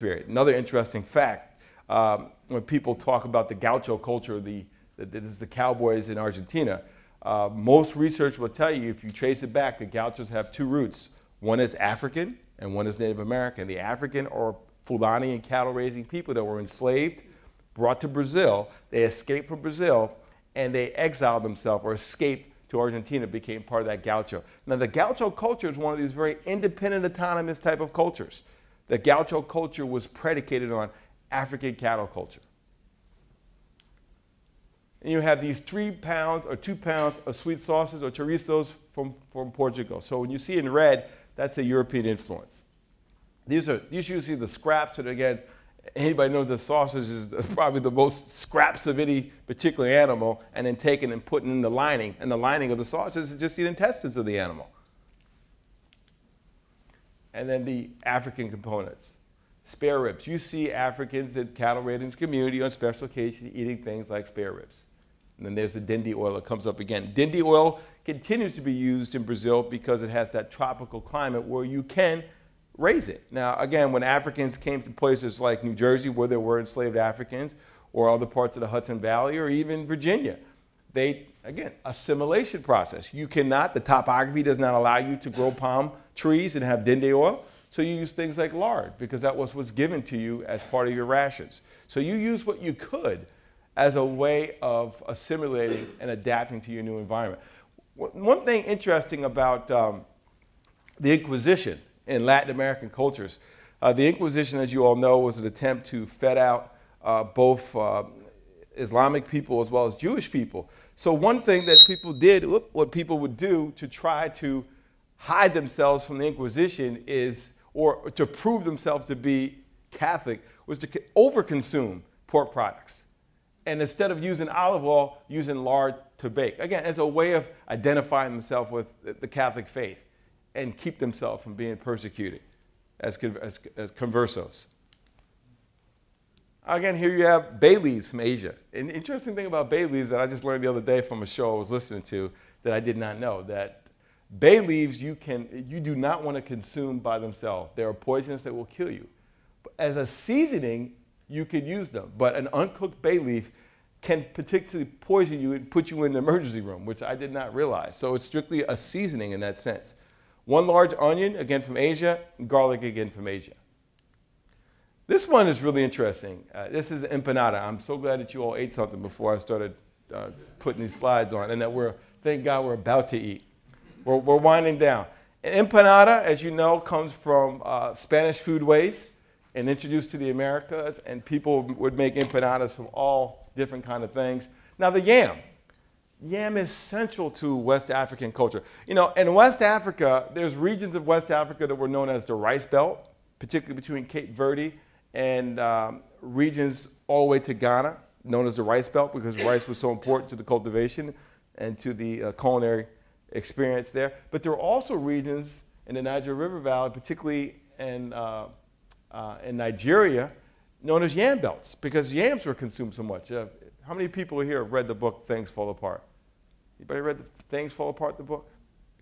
period. Another interesting fact, um, when people talk about the gaucho culture, the, the, this is the cowboys in Argentina, uh, most research will tell you if you trace it back, the gauchos have two roots. One is African and one is Native American. The African are Fulani and cattle raising people that were enslaved, brought to Brazil. They escaped from Brazil and they exiled themselves or escaped to Argentina, became part of that gaucho. Now, the gaucho culture is one of these very independent, autonomous type of cultures. The gaucho culture was predicated on African cattle culture. And you have these three pounds or two pounds of sweet sauces or chorizos from, from Portugal. So when you see in red, that's a European influence. These are these usually the scraps, and again, anybody knows that sausage is probably the most scraps of any particular animal, and then taken and put in the lining. And the lining of the sausage is just the intestines of the animal. And then the African components. Spare ribs. You see Africans in cattle raiding community on special occasion eating things like spare ribs. And then there's the dende oil that comes up again. Dende oil continues to be used in Brazil because it has that tropical climate where you can raise it. Now, again, when Africans came to places like New Jersey where there were enslaved Africans, or other parts of the Hudson Valley, or even Virginia, they, again, assimilation process. You cannot, the topography does not allow you to grow palm trees and have dende oil. So you use things like lard because that was what's given to you as part of your rations. So you use what you could as a way of assimilating and adapting to your new environment. One thing interesting about um, the Inquisition in Latin American cultures, uh, the Inquisition, as you all know, was an attempt to fet out uh, both uh, Islamic people as well as Jewish people. So one thing that people did, what people would do to try to hide themselves from the Inquisition is, or to prove themselves to be Catholic, was to overconsume pork products. And instead of using olive oil, using lard to bake. Again, as a way of identifying themselves with the Catholic faith and keep themselves from being persecuted as, as, as conversos. Again, here you have bay leaves from Asia. An interesting thing about bay leaves that I just learned the other day from a show I was listening to that I did not know that bay leaves you, can, you do not want to consume by themselves. They are poisonous that will kill you. As a seasoning, you could use them. But an uncooked bay leaf can particularly poison you and put you in the emergency room, which I did not realize. So it's strictly a seasoning in that sense. One large onion, again from Asia, garlic, again from Asia. This one is really interesting. Uh, this is empanada. I'm so glad that you all ate something before I started uh, putting these slides on, and that we're, thank God, we're about to eat. We're, we're winding down. An empanada, as you know, comes from uh, Spanish foodways and introduced to the Americas, and people would make empanadas from all different kind of things. Now the yam. Yam is central to West African culture. You know, in West Africa, there's regions of West Africa that were known as the Rice Belt, particularly between Cape Verde and um, regions all the way to Ghana, known as the Rice Belt because rice was so important to the cultivation and to the uh, culinary experience there. But there are also regions in the Niger River Valley, particularly in, uh, uh, in Nigeria, known as yam belts because yams were consumed so much. Uh, how many people here have read the book Things Fall Apart? Anybody read the Things Fall Apart, the book?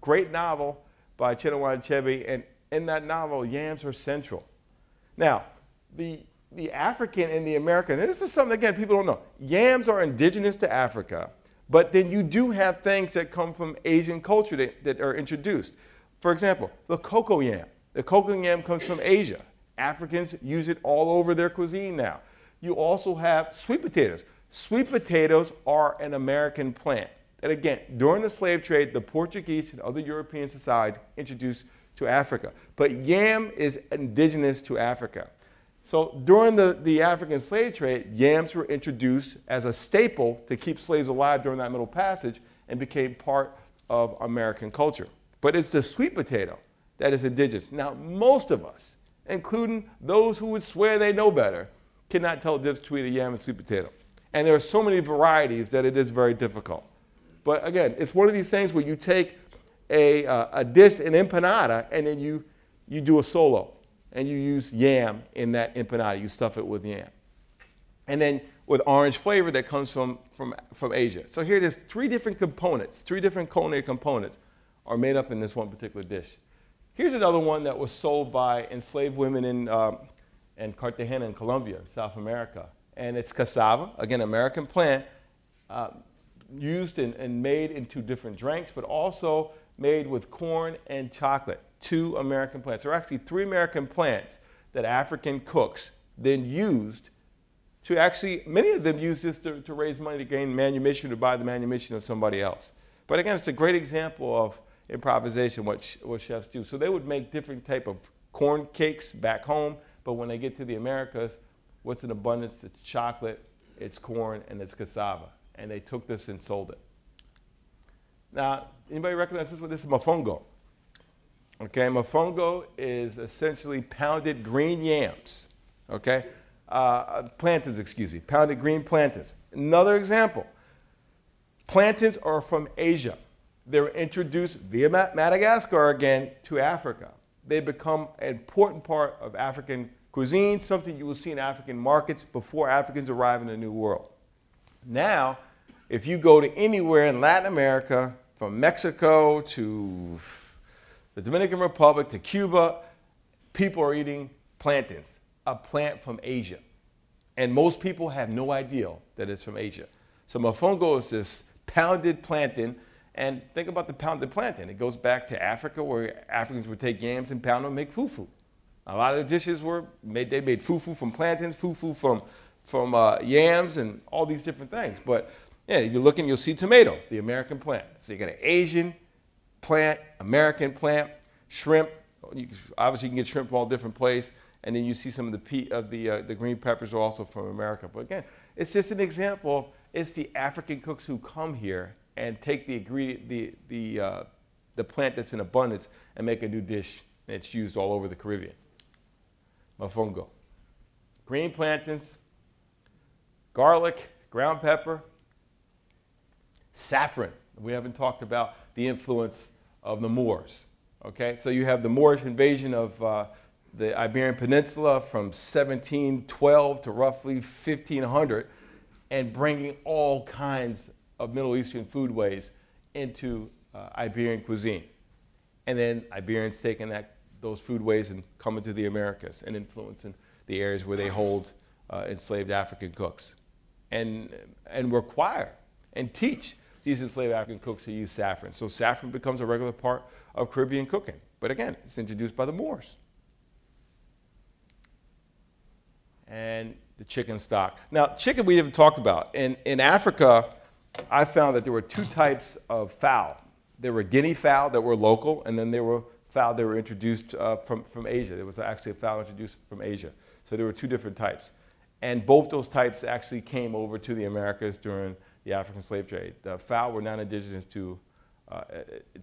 Great novel by Chinua Achebe, and in that novel, yams are central. Now, the, the African and the American, and this is something, again, people don't know. Yams are indigenous to Africa, but then you do have things that come from Asian culture that, that are introduced. For example, the cocoa yam. The cocoa yam comes from Asia. Africans use it all over their cuisine now. You also have sweet potatoes. Sweet potatoes are an American plant. And again, during the slave trade, the Portuguese and other European societies introduced to Africa. But yam is indigenous to Africa. So during the, the African slave trade, yams were introduced as a staple to keep slaves alive during that Middle Passage and became part of American culture. But it's the sweet potato that is indigenous. Now, most of us, including those who would swear they know better, cannot tell the difference between a yam and sweet potato. And there are so many varieties that it is very difficult. But again, it's one of these things where you take a, uh, a dish, an empanada, and then you, you do a solo. And you use yam in that empanada. You stuff it with yam. And then with orange flavor that comes from, from, from Asia. So here there's three different components, three different culinary components are made up in this one particular dish. Here's another one that was sold by enslaved women in, um, and Cartagena in Colombia, South America. And it's cassava, again, American plant, uh, used and, and made into different drinks, but also made with corn and chocolate. Two American plants. There are actually three American plants that African cooks then used to actually, many of them use this to, to raise money to gain manumission to buy the manumission of somebody else. But again, it's a great example of improvisation, what, what chefs do. So they would make different type of corn cakes back home, but when they get to the Americas, what's in abundance? It's chocolate, it's corn, and it's cassava. And they took this and sold it. Now, anybody recognize this? This is mofongo. Okay, mofongo is essentially pounded green yams. Okay, uh, plantains, excuse me, pounded green plantains. Another example. Plantains are from Asia. They were introduced via Madagascar again to Africa. They become an important part of African cuisine, something you will see in African markets before Africans arrive in the New World. Now, if you go to anywhere in Latin America, from Mexico to the Dominican Republic to Cuba, people are eating plantains, a plant from Asia. And most people have no idea that it's from Asia. So mofongo is this pounded plantain. And think about the pounded plantain. It goes back to Africa where Africans would take yams and pound them and make fufu. A lot of the dishes were made, they made fufu from plantains, fufu from, from uh, yams, and all these different things. But yeah, if you're looking, you'll see tomato, the American plant. So you got an Asian plant, American plant, shrimp. You, obviously, you can get shrimp from all different places. And then you see some of the, pe- of the, uh, the green peppers are also from America. But again, it's just an example. It's the African cooks who come here and take the ingredient, the, the, uh, the plant that's in abundance and make a new dish. And it's used all over the Caribbean mofongo. Green plantains, garlic, ground pepper, saffron. We haven't talked about the influence of the Moors. Okay, so you have the Moorish invasion of uh, the Iberian Peninsula from 1712 to roughly 1500 and bringing all kinds of Middle Eastern foodways into uh, Iberian cuisine. And then Iberians taking that those foodways and coming to the Americas and influencing the areas where they hold uh, enslaved African cooks. And, and require and teach these enslaved African cooks who use saffron. So saffron becomes a regular part of Caribbean cooking. But again, it's introduced by the Moors. And the chicken stock. Now, chicken we haven't talked about. In, in Africa, I found that there were two types of fowl. There were guinea fowl that were local, and then there were fowl that were introduced uh, from, from Asia. There was actually a fowl introduced from Asia. So there were two different types. And both those types actually came over to the Americas during the African slave trade. The fowl were non indigenous to, uh,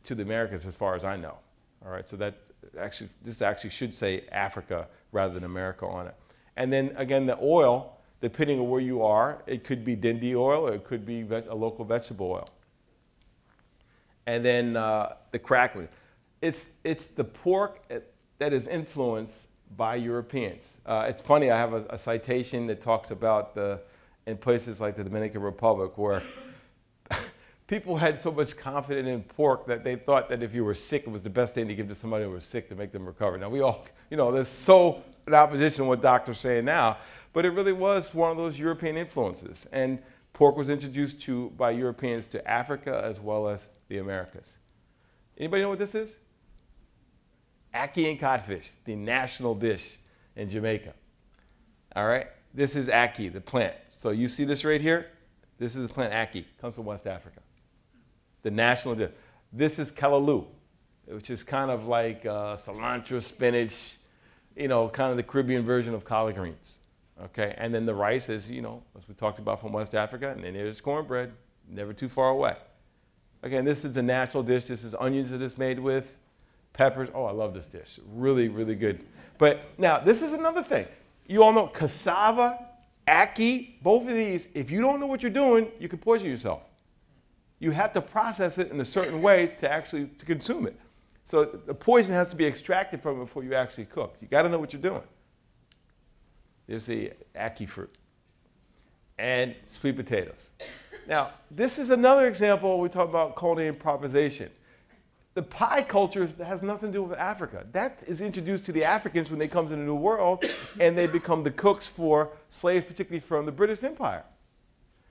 to the Americas as far as I know. All right, so that actually, this actually should say Africa rather than America on it. And then again, the oil, depending on where you are, it could be dende oil or it could be a local vegetable oil. And then uh, the crackling it's, it's the pork that is influenced by Europeans. Uh, it's funny, I have a, a, citation that talks about the, in places like the Dominican Republic where people had so much confidence in pork that they thought that if you were sick, it was the best thing to give to somebody who was sick to make them recover. Now, we all, you know, there's so in opposition to what doctors say now, but it really was one of those European influences. And pork was introduced to, by Europeans to Africa as well as the Americas. Anybody know what this is? ackee and codfish, the national dish in Jamaica. All right, this is ackee, the plant. So you see this right here? This is the plant ackee, comes from West Africa. The national dish. This is callaloo, which is kind of like uh, cilantro, spinach, you know, kind of the Caribbean version of collard greens. Okay, and then the rice is, you know, as we talked about from West Africa, and then there's cornbread, never too far away. Again, this is the natural dish. This is onions that it's made with peppers. Oh, I love this dish. Really, really good. But now, this is another thing. You all know cassava, ackee, both of these, if you don't know what you're doing, you can poison yourself. You have to process it in a certain way to actually to consume it. So the poison has to be extracted from it before you actually cook. You got to know what you're doing. There's the ackee fruit and sweet potatoes. Now, this is another example we talk about culinary improvisation The pie culture has nothing to do with Africa. That is introduced to the Africans when they come to the New World and they become the cooks for slaves, particularly from the British Empire.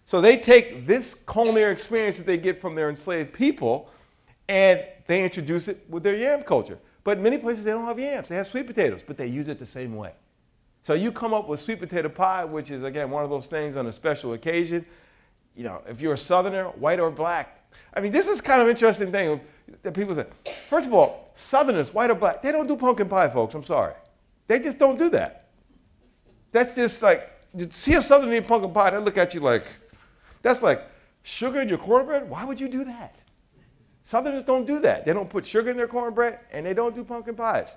So they take this culinary experience that they get from their enslaved people and they introduce it with their yam culture. But in many places they don't have yams. They have sweet potatoes, but they use it the same way. So you come up with sweet potato pie, which is again one of those things on a special occasion. You know, if you're a southerner, white or black. I mean, this is kind of interesting thing that people say. First of all, Southerners, white or black, they don't do pumpkin pie, folks. I'm sorry. They just don't do that. That's just like, you see a Southerner eat pumpkin pie, they look at you like, that's like sugar in your cornbread? Why would you do that? Southerners don't do that. They don't put sugar in their cornbread and they don't do pumpkin pies.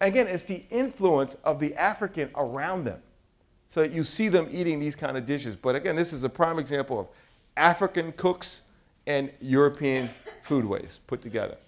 Again, it's the influence of the African around them. So you see them eating these kind of dishes. But again, this is a prime example of African cooks and European foodways put together.